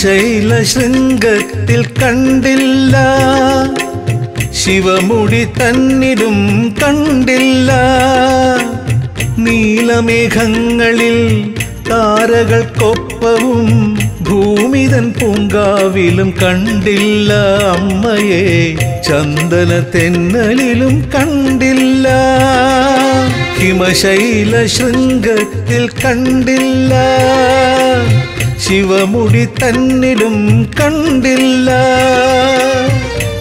ഹിമശൈല ശൃംഗത്തിൽ കണ്ടില്ല. ശിവമുടി തന്നിലും കണ്ടില്ല. നീലമേഘങ്ങളിൽ താരകൾക്കൊപ്പവും ഭൂമിതൻ പൂങ്കാവിലും കണ്ടില്ല. അമ്മയെ ചന്ദന തെന്നലിലും കണ്ടില്ല. ഹിമശൈല ശൃംഗത്തിൽ കണ്ടില്ല. ശിവമുടി തന്നിലും കണ്ടില്ല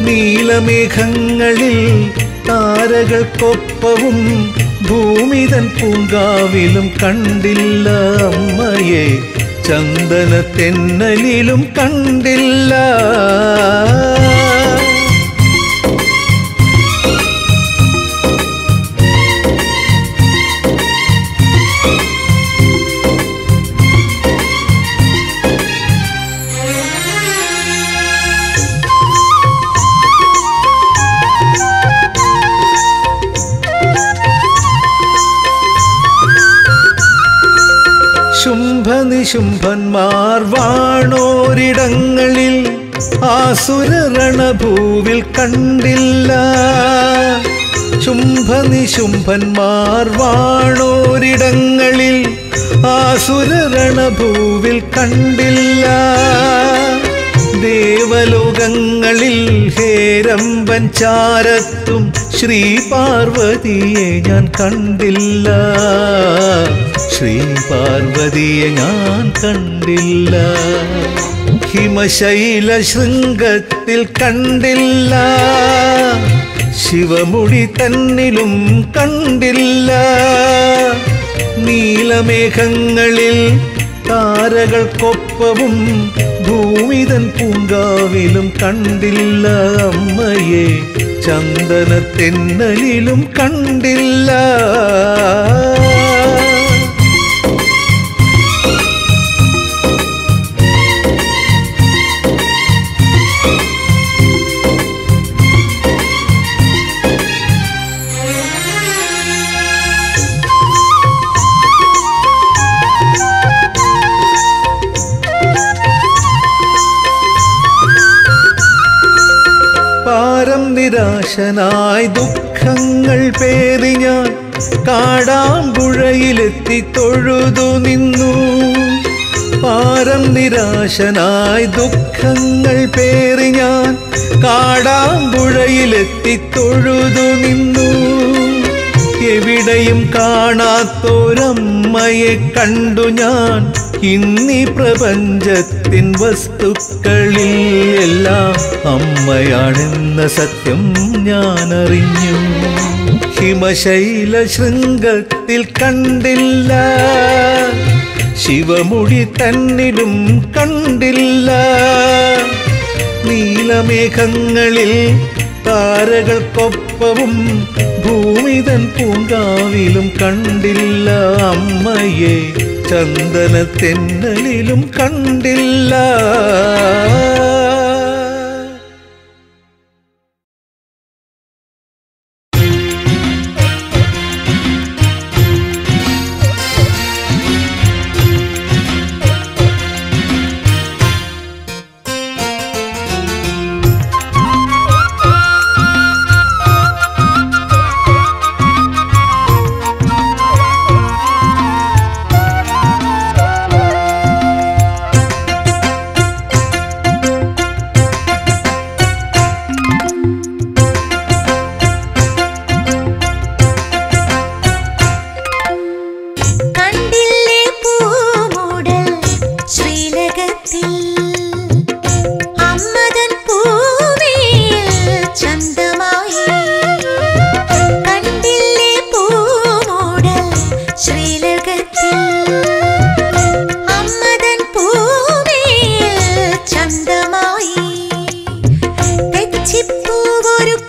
നീലമേഘങ്ങളിൽ താരകൾക്കൊപ്പവും ഭൂമിതൻ പൂങ്കാവിലും കണ്ടില്ല അമ്മയെ ചന്ദന തെന്നലിലും കണ്ടില്ല ശുംഭനിശുംഭന്മാർ വാണോരിടങ്ങളിൽ ആസുര രണഭൂവിൽ കണ്ടില്ല. ശുംഭനിശുംഭന്മാർ വാണോരിടങ്ങളിൽ ആസുര രണഭൂവിൽ കണ്ടില്ല. ദേവലോകങ്ങളിൽ ഹേരമ്പൻ ചാരത്തും ശ്രീ പാർവതിയെ ഞാൻ കണ്ടില്ല. ശ്രീ പാർവതിയെ ഞാൻ കണ്ടില്ല. ഹിമശൈല ശൃംഗത്തിൽ കണ്ടില്ല. ശിവമുടി തന്നിലും കണ്ടില്ല. നീലമേഘങ്ങളിൽ താരകൾക്കൊപ്പവും ഭൂമിതൻ പൂങ്കാവിലും കണ്ടില്ല. അമ്മയെ ചന്ദന തെന്നലിലും കണ്ടില്ല. നിരാശനായി ദുഃഖങ്ങൾ പേറി ഞാൻ കാടാമ്പുഴയിലെത്തി തൊഴുതു നിന്നു. പാരം നിരാശനായി ദുഃഖങ്ങൾ പേറി ഞാൻ കാടാമ്പുഴയിലെത്തി തൊഴുതു നിന്നു. എവിടെയും കാണാത്തോരമ്മയെ കണ്ടു ഞാൻ ഇന്നീ പ്രപഞ്ചത്തിൻ വസ്തുക്കളിൽ എല്ലാം അമ്മയാണെന്ന സത്യം ഞാനറിഞ്ഞു. ഹിമശൈല ശൃംഗത്തിൽ കണ്ടില്ല. ശിവമുടി തന്നിലും കണ്ടില്ല. നീലമേഘങ്ങളിൽ താരകൾക്കൊപ്പവും ഭൂമിതൻ പൂങ്കാവിലും കണ്ടില്ല അമ്മയെ. ചന്ദന തെന്നലിലും കണ്ടില്ല. Mercúrio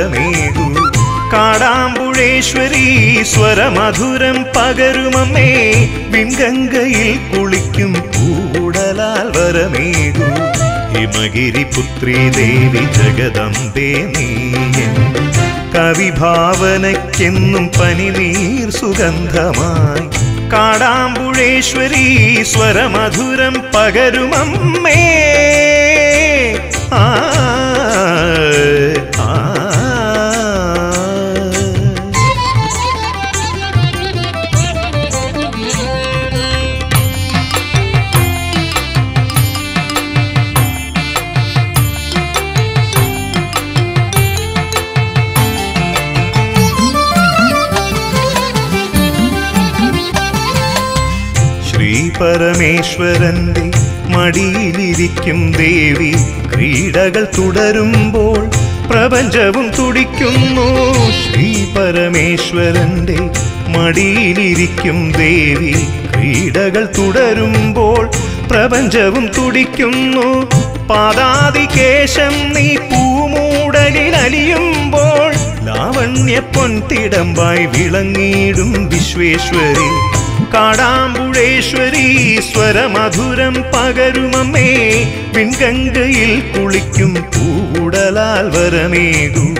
കൂടലാൽ വരമേകു കാടാമ്പുഴേശ്വരി സ്വരമധുരം പകരുമമ്മേ പിൻഗംഗയിൽ കുളിക്കും കൂടലാൽ വരമേകു. ഹിമഗിരി പുത്രി ദേവി ജഗദംബേ നീയൻ കവിഭാവനയ്ക്കെന്നും പനിനീർ സുഗന്ധമായി. കാടാമ്പുഴേശ്വരി സ്വരമധുരം പകരുമമ്മേ. ആ പരമേശ്വരന്റെ മടിയിലിരിക്കും ദേവി. ക്രീഡകൾ തുടരുമ്പോൾ പ്രപഞ്ചവും തുടിക്കുന്നു. ശ്രീ പരമേശ്വരന്റെ മടിയിലിരിക്കും ദേവി. ക്രീഡകൾ തുടരുമ്പോൾ പ്രപഞ്ചവും തുടിക്കുന്നു. പാതാതികേശം നീ പൂമൂടലിൽ അലിയുമ്പോൾ ലാവണ്യ പൊൻതിടമ്പായി വിളങ്ങിയിടും വിശ്വേശ്വരി. കാടാമ്പുഴേശ്വരി സ്വരമധുരം പകരുമമ്മേ. പിൻഗംഗയിൽ കുളിക്കും കൂടലാൽ വരമേകു.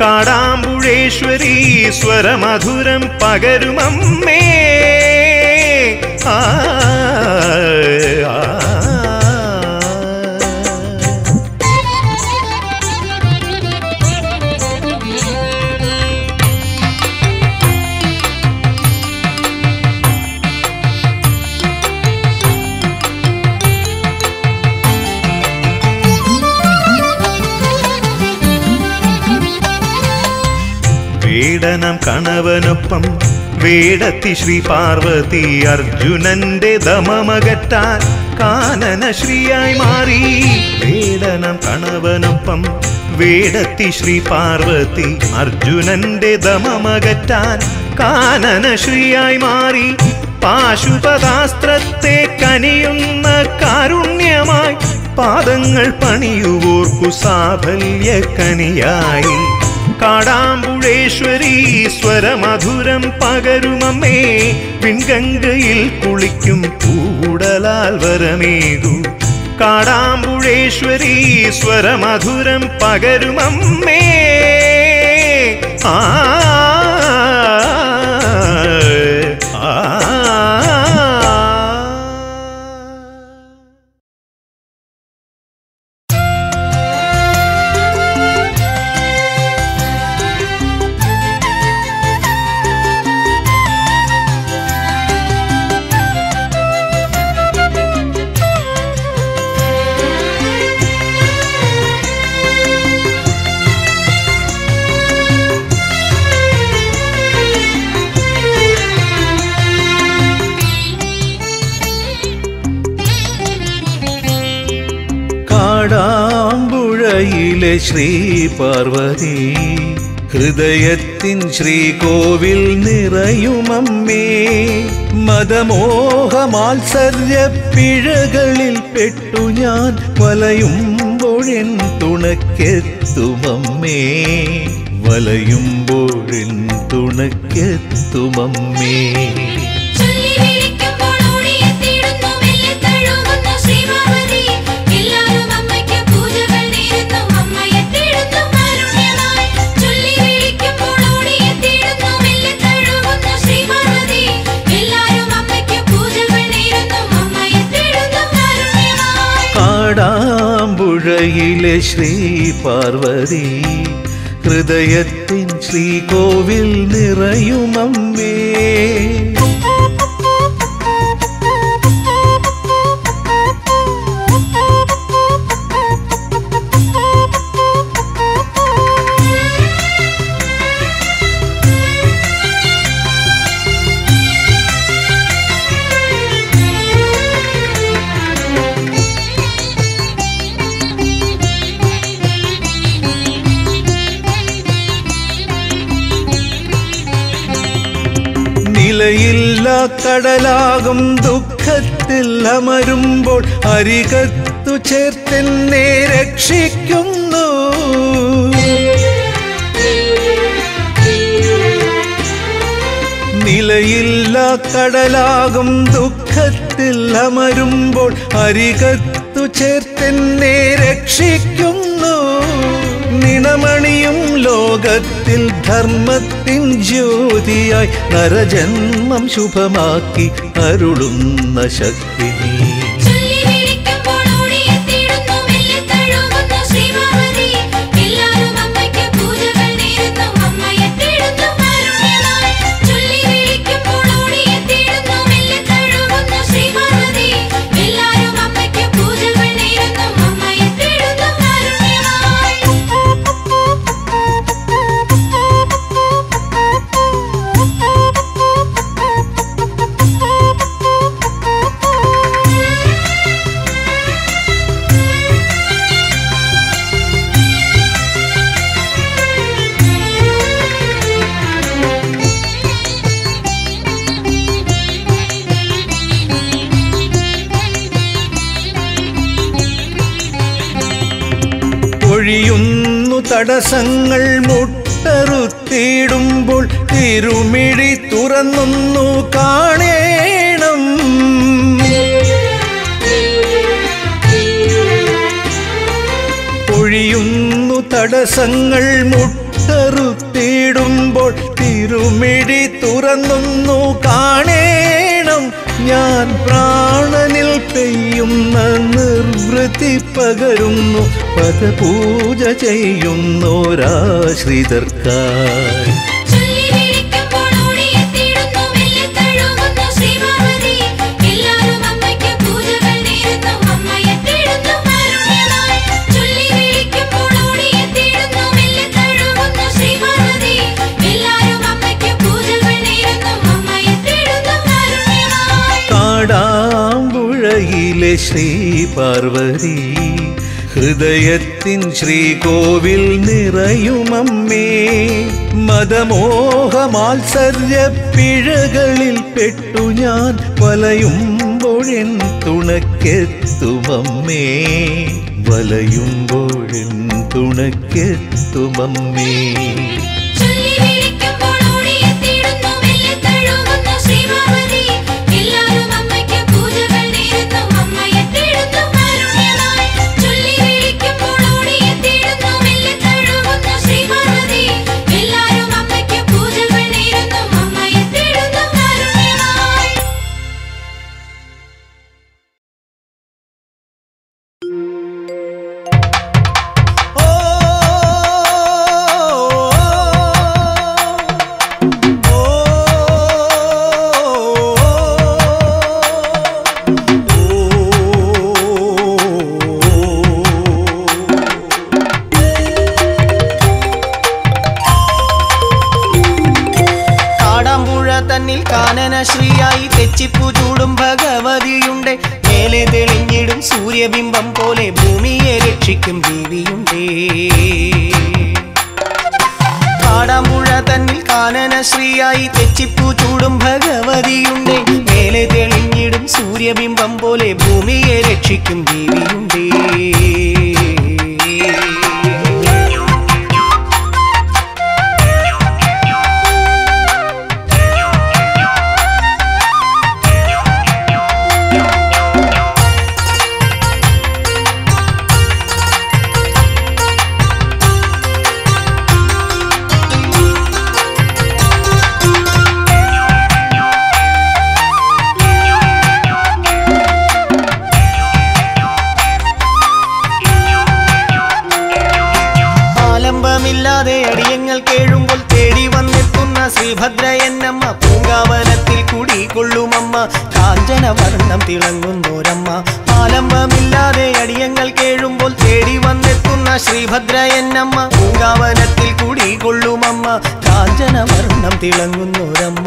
കാടാമ്പുഴേശ്വരി സ്വരമധുരം പകരുമമ്മേ ആ. വേടനം കണവനൊപ്പം വേടത്തി ശ്രീ പാർവതി അർജുനന്റെ ദമമകറ്റാൻ കാനന ശ്രീയായി മാറി. വേടനം കണവനൊപ്പം വേടത്തി ശ്രീ പാർവതി അർജുനന്റെ ദമമകറ്റാൻ കാനന ശ്രീയായി മാറി. പാശുപതാസ്ത്രത്തെ കനിയുന്ന കാരുണ്യമായി പാദങ്ങൾ പണിയുവോർക്കു സാഫല്യ കനിയായി കാടാമ്പുഴേശ്വരി സ്വരമധുരം പകരുമമ്മേ. പിൻഗംഗയിൽ കുളിക്കും കൂടലാൽ വരമേകു കാടാമ്പുഴേശ്വരി സ്വരമധുരം പകരുമമ്മേ. ആ കാടാമ്പുഴയിലെ ശ്രീ പാർവതി ഹൃദയത്തിൻ ശ്രീകോവിൽ നിറയുമമ്മേ മതമോഹമാത്സര്യ പിഴകളിൽ പെട്ടു ഞാൻ വലയുമ്പോഴെൻ തുണക്കെത്തുമമ്മേ വലയുമ്പോഴെൻ തുണക്കെത്തുമമ്മേ ശ്രീ പാർവതി ഹൃദയത്തിൻ ശ്രീകോവിൽ നിറയുമമ്മേ കടലാകും ദുഃഖത്തിൽ അമരുമ്പോൾ അരികത്തു ചേർത്തെന്നെ രക്ഷിക്കുന്നു. നിലയില്ല കടലാകും ദുഃഖത്തിൽ അമരുമ്പോൾ അരികത്തു ചേർത്തെന്നെ രക്ഷിക്കുന്നു. നിണമണിയും ലോകത്തിൽ ധർമ്മത്തിൻ ജ്യോതിയായി നരജന്മം ശുഭമാക്കി അരുളുന്ന ശക്തി. ഒഴിയുന്നു തടസ്സങ്ങൾ മുട്ടറുത്തിടുമ്പോൾ തിരുമിഴി തുറന്നൊന്നു കാണേണം. ഒഴിയുന്നു തടസ്സങ്ങൾ മുട്ടറുത്തിടുമ്പോൾ തിരുമിഴി തുറന്നൊന്നു കാണേണം. ഞാൻ പ്രാണനിൽ പെയ്യുന്ന നിർവൃത്തി പകരുന്നു. പദപൂജ ചെയ്യുന്നോരാശ്രിതർക്കായി. ശ്രീ പാർവതി ഹൃദയത്തിൻ ശ്രീകോവിൽ നിറയുമമ്മേ മതമോഹമാത്സര്യ പിഴകളിൽ പെട്ടു ഞാൻ വലയുമ്പോഴെൻ തുണക്കെത്തുമമ്മേ വലയുമ്പോഴെൻ തുണക്കെത്തുമമ്മേ രക്ഷിക്കും വർണം തിളങ്ങുന്നോരമ്മ ആലംബമില്ലാതെ അടിയങ്ങൾ കേഴുമ്പോൾ തേടി വന്നെത്തുന്ന ശ്രീഭദ്ര എന്നമ്മ. പൂങ്കാവനത്തിൽ കുടികൊള്ളുമമ്മ. കാഞ്ചന വർണം തിളങ്ങുന്നോരമ്മ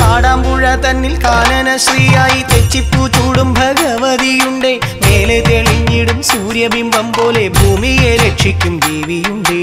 കാടാമ്പുഴ തന്നിൽ കാനന ശ്രീയായി തെച്ചിപ്പൂ ചൂടും ഭഗവതിയുണ്ടേ. മേലെ തെളിഞ്ഞിടും സൂര്യബിംബം പോലെ ഭൂമിയെ രക്ഷിക്കും ദേവിയുണ്ടേ.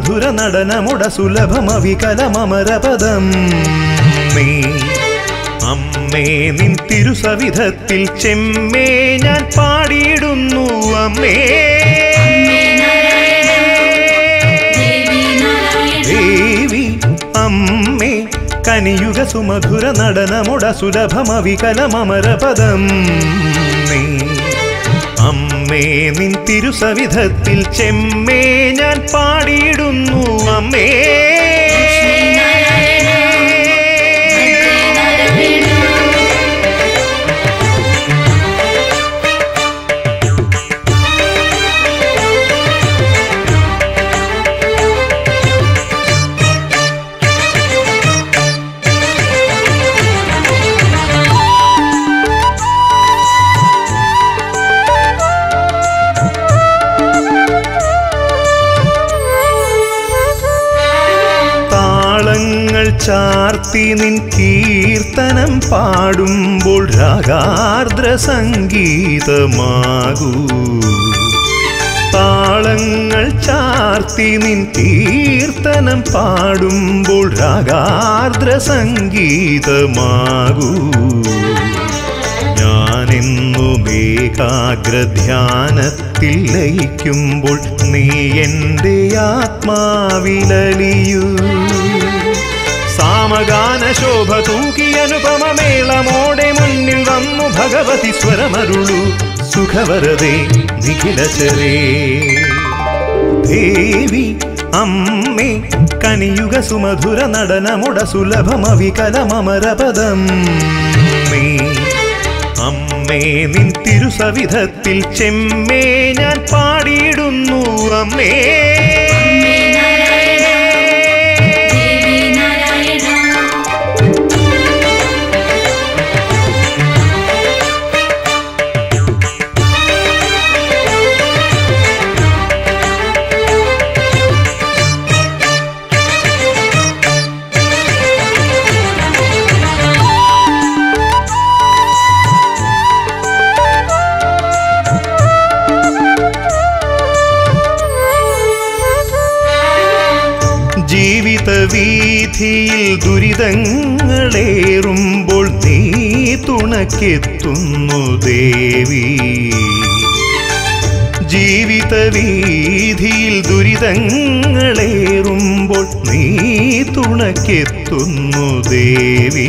സുമധുര നടനമുട സുലഭമവികലമരപദം നീ അമ്മേ നിൻ തിരുസവിധത്തിൽ ചെമ്മേ ഞാൻ പാടിയിടുന്നു അമ്മേ. ദേവി അമ്മേ കനിയുഗ സുമധുര നടനമുട സുലഭമവികലമരപദം അമ്മേ നിൻ തിരുസവിധത്തിൽ ചെമ്മേ ഞാൻ പാടിയിടുന്നു അമ്മേ. ചാർത്തി നിൻ കീർത്തനം പാടുമ്പോൾ രാഗാർദ്ര സംഗീതമാകൂ. താളങ്ങൾ ചാർത്തി നിൻ കീർത്തനം പാടുമ്പോൾ രാഗാർദ്ര സംഗീതമാകൂ. ഞാനെന്നും ഏകാഗ്രധ്യാനത്തിൽ ലയിക്കുമ്പോൾ നീ എന്റെ ആത്മാവിലലിയൂ. സാമഗാന ശോഭ തൂക്കി അനുപമമേളമോടെ മുന്നിൽ വന്നു ഭഗവതി സ്വരമരുളു. സുഖവരതേ നിഖിലചരേ. ദേവി അമ്മേ കനിയുഗ സുമധുര നടനമുട സുലഭമവികലമരപദം മേ അമ്മേ നിൻ തിരുസവിധത്തിൽ ചെമ്മേ ഞാൻ പാടിയിടുന്നു. അമ്മേ ദുരിതങ്ങളേറുമ്പോൾ നീ തുണക്കെത്തുന്നു ദേവി. ജീവിത വീതിയിൽ ദുരിതങ്ങളേറുമ്പോൾ നീ തുണക്കെത്തുന്നു ദേവി.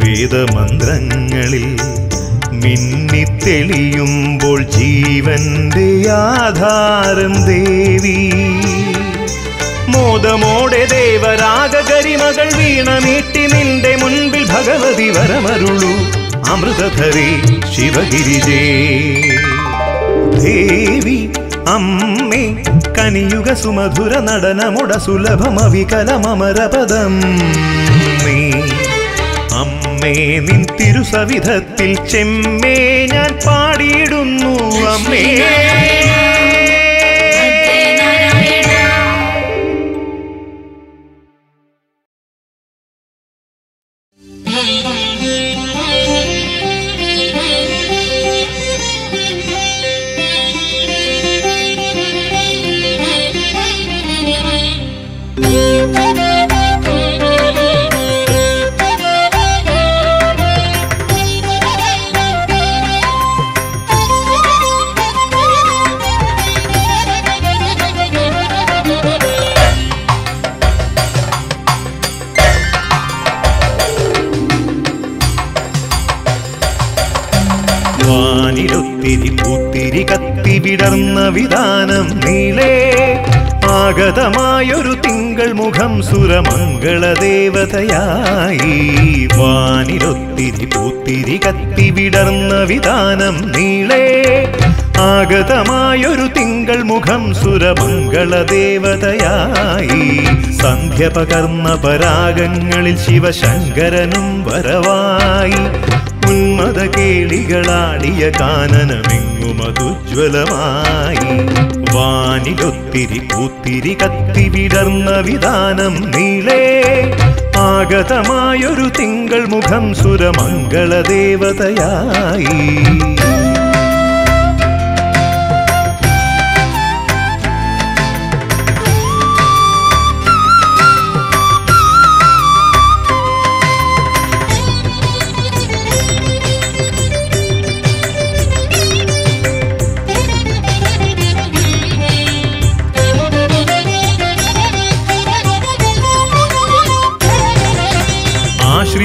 വേദമന്ത്രങ്ങളിൽ മിന്നിത്തെളിയുമ്പോൾ ജീവന്റെ ആധാരം ദേവി. മോദമോടെ ഗരിമകൾ വീണമീട്ടി നിന്റെ മുൻപിൽ ഭഗവതി വരമരുളു. അമൃതധരി ശിവഗിരിജേ. ദേവി അമ്മേ കനിയുഗ സുമധുര നടനമുട സുലഭമവികലമരപദം നീ അമ്മേ നിൻ തിരുസവിധത്തിൽ ചെമ്മേ ഞാൻ പാടിയിടുന്നു. അമ്മേ. ആഗതമായൊരു തിങ്കൾ മുഖം സുരമംഗളദേവതയായി. സന്ധ്യ പകർന്ന പരാഗങ്ങളിൽ ശിവശങ്കരനും വരവായി. ഉന്മത കേളികളാടിയ കാനനമെങ്ങുമതുജ്വലമായി വാനിലൊത്തിരി പൂത്തിരി കത്തി വിടർന്ന വിധാനം നീളേ. ആഗതമായൊരു തിങ്കൾ മുഖം സുരമംഗളദേവതയായി.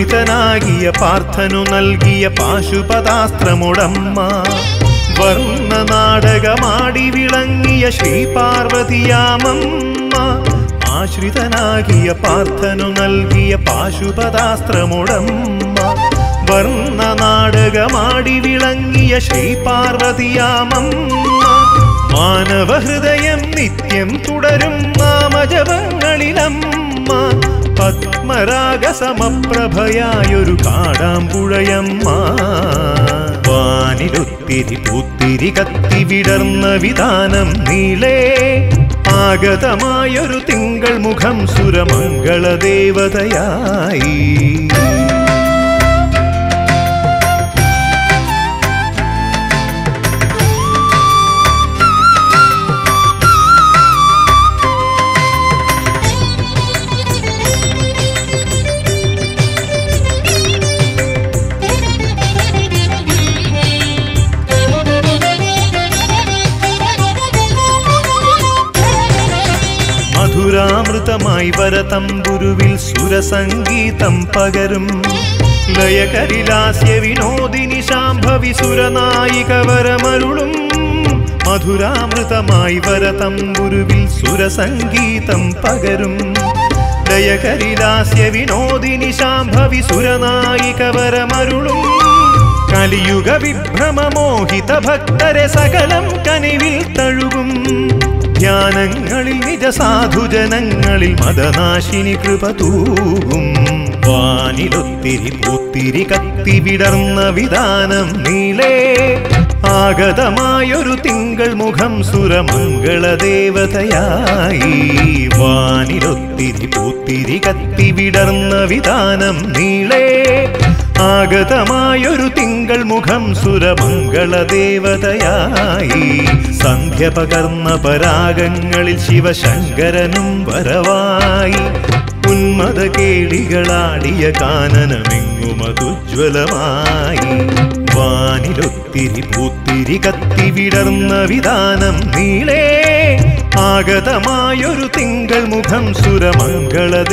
ആശ്രിതനാകിയ പാർത്ഥനു നൽകിയ പാശുപതാസ്ത്രമുടമ്മ വർണ നാടകമാടി വിളങ്ങിയ ശ്രീ പാർവതിയാമമ്മ ആശ്രിതനാകിയ പാർത്ഥനു നൽകിയ പാശുപതാസ്ത്രമുടമ്മ വർണ നാടകമാടി വിളങ്ങിയ ശ്രീ പാർവതിയാമമ്മ മാനവഹൃദയം നിത്യം തുടരും നാമജപങ്ങളിലമ്മ പത്മരാഗ സമപ്രഭയായൊരു കാടാമ്പുഴയമ്മ. വാനിലൊത്തിരി പൂത്തിരി കത്തി വിടർന്ന വിധാനം നീളേ. ആഗതമായൊരു തിങ്കൾ മുഖം സുരമംഗള സുരമംഗളദേവതയായി. മധുരാമൃതമായി വരതമ്പുരുവിൽ സുരസംഗീതം പകരും. ലയകരിലാസ്യ വിനോദിനി ശാംഭവി സുരനായിക വരമരുളും. മധുരാമൃതമായി വരതമ്പുരുവിൽ സുരസംഗീതം പകരും. ലയകരിലാസ്യ വിനോദിനി ശാംഭവി സുരനായിക വരമരുളും. കലിയുഗ വിഭ്രമമോഹിത ഭക്തരെ സകലം കനിവിൽ തഴുകും. ധ്യാനങ്ങളിൽ നിജ സാധുജനങ്ങളിൽ മതനാശിനി കൃപ തൂകും. വാനിലൊത്തിരി പൂത്തിരി കത്തി വിടർന്ന വിധാനം നീളേ ആഗതമായൊരു തിങ്കൾ മുഖം സുരമംഗള ദേവതയായി വാനിലൊത്തിരി പൂത്തിരി കത്തി വിടർന്ന വിധാനം നീളേ ആഗതമായൊരു തിങ്കൾ മുഖം സുരമംഗള ദേവതയായി സന്ധ്യ പകർന്ന പരാഗങ്ങളിൽ ശിവശങ്കരനും വരവായി. ഉന്മത കേളികളാടിയ കാനനമെങ്ങുമതുജ്വലമായി. വാനിലൊത്തിരി പൂത്തിരി കത്തി വിടർന്ന വിധാനം നീളേ. ആഗതമായൊരു തിങ്കൾ മുഖം സുരമംഗള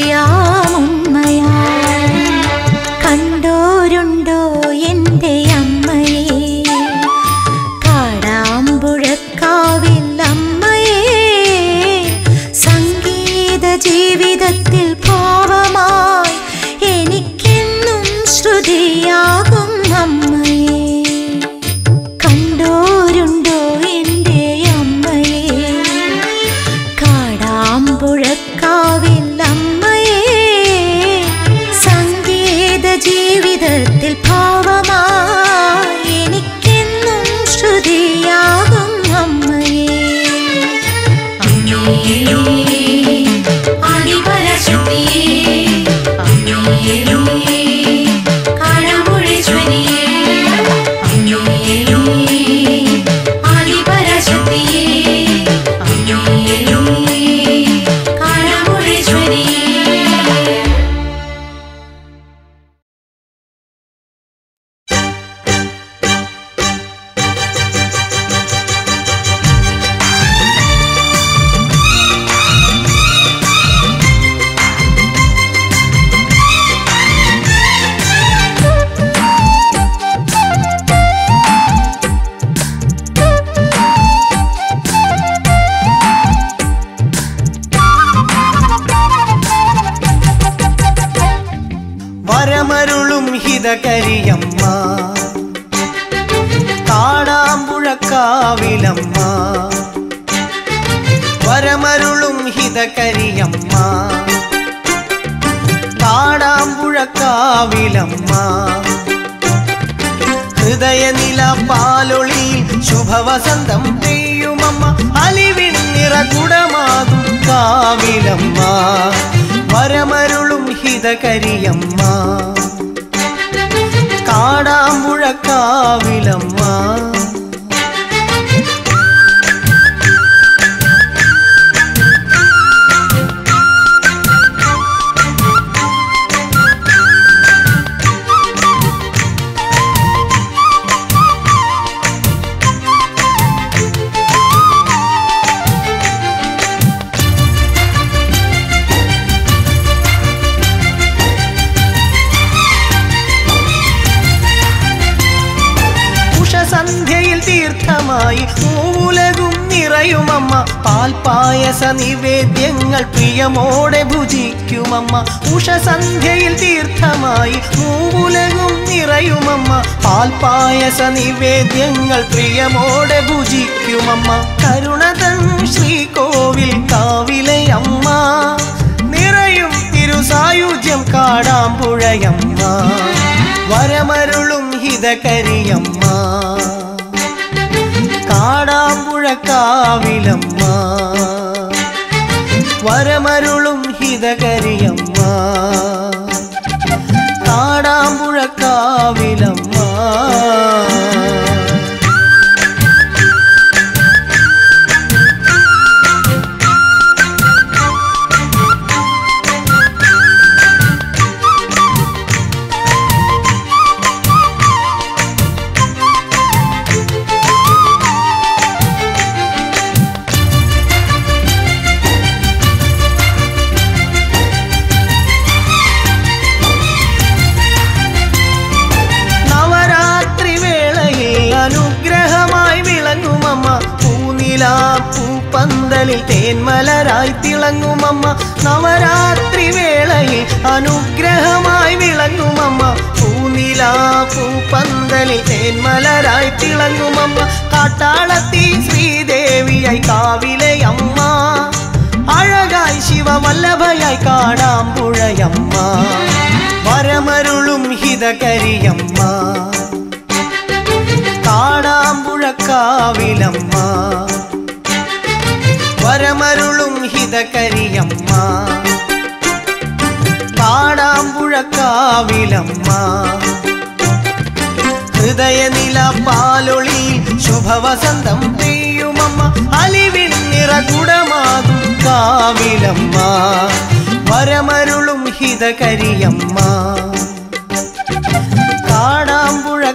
呀、വരമരുളും ഹിതകരിയമ്മ കാടാമ്പുഴക്കാവിലമ്മ നിറയുമമ്മ പാൽപായസ നിവേദ്യങ്ങൾ പ്രിയമോടെ ഭുജിക്കുമമ്മ. ഉഷസന്ധ്യയിൽ തീർത്ഥമായി മൂലകും നിറയുമമ്മ. പാൽപായസ നിവേദ്യങ്ങൾ പ്രിയമോടെ ഭുജിക്കുമമ്മ. കരുണതൻ ശ്രീകോവിൽ കാവിലയമ്മ. നിറയും തിരുസായുജ്യം കാടാമ്പുഴയമ്മ. വരമരുളും ഹിതകരിയമ്മ. കാടാമ്പുഴക്കാവിലമ്മ വരമരുളും ഹിതകരിയമ്മ കാടാമ്പുഴക്കാവിലമ്മ വേളയിൽ അനുഗ്രഹമായി വിളങ്ങുമമ്മ പൂനിലാ പൂപ്പന്തലിൽ തേന്മലരായി തിളങ്ങുമമ്മ കാട്ടാളത്തി ശ്രീദേവിയായി കാവിലെ അമ്മ അഴകായി ശിവവല്ലഭയായി കാടാമ്പുഴയമ്മ വരമരുളും ഹിതകരിയമ്മ കാടാമ്പുഴക്കാവിലമ്മ വരമരുളും ഹിതകരിയമ്മ ആടാമ്പുഴക്കാവിലമ്മ ഹൃദയനില പാലൊളി ശുഭവസന്തം പെയ്യുമമ്മ. അലിവിൻ നിറകുടമാകും കാവിലമ്മ. വരമരുളും ഹിതകരിയമ്മ. കാടാമ്പുഴക്കാവിലമ്മ.